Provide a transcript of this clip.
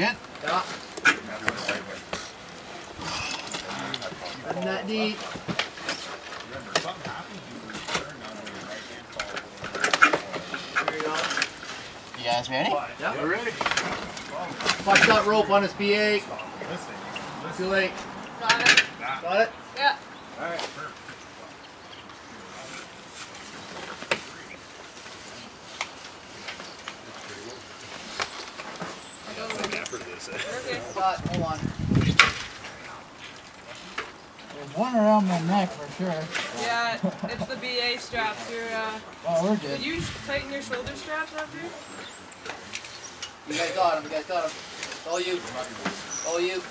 Good? Yeah. Nothing that deep. You guys ready? Yeah, we're ready. Watch that rope on his BA. Too late. Got it. Got it? Yeah. so. Okay. Hold on. There's one around my neck for sure. Yeah, it's the BA straps. You're, uh, oh, we're good. Did you tighten your shoulder straps up after? You guys got them. You guys got them. It's all you. It's all you.